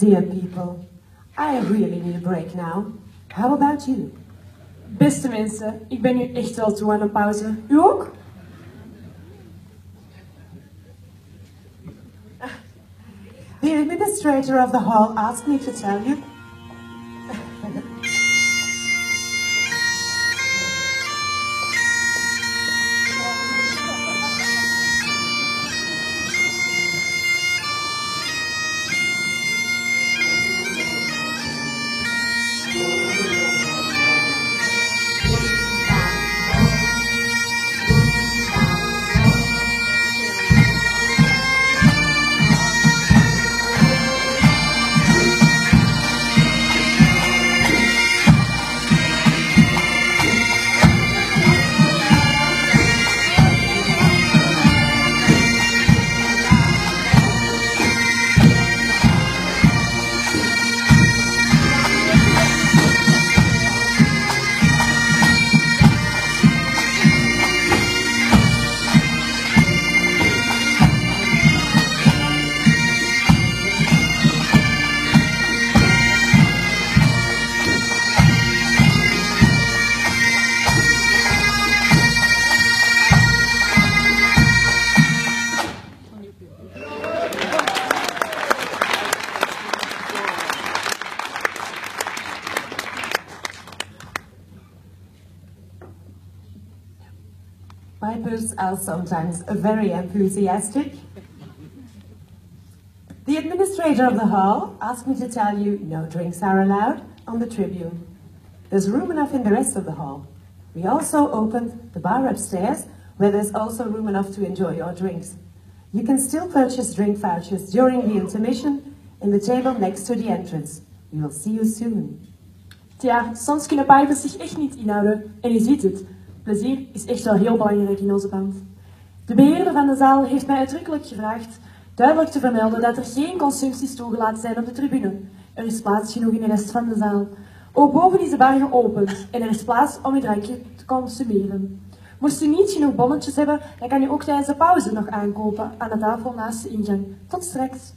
Dear people, I really need a break now. How about you? Beste mensen, ik ben nu echt wel toe aan een pauze. U ook? The administrator of the hall asked me to tell you. Pipers are sometimes very enthusiastic. The administrator of the hall asked me to tell you no drinks are allowed on the tribune. There's room enough in the rest of the hall. We also opened the bar upstairs, where there's also room enough to enjoy your drinks. You can still purchase drink vouchers during the intermission in the table next to the entrance. We will see you soon. Tja, soms kunnen pipers zich echt niet inhouden. En je ziet het. Plezier is echt wel heel belangrijk in onze band. De beheerder van de zaal heeft mij uitdrukkelijk gevraagd duidelijk te vermelden dat er geen consumpties toegelaten zijn op de tribune. Er is plaats genoeg in de rest van de zaal. Ook boven is de bar geopend en er is plaats om uw drankje te consumeren. Moest u niet genoeg bonnetjes hebben, dan kan u ook tijdens de pauze nog aankopen aan de tafel naast de ingang. Tot straks!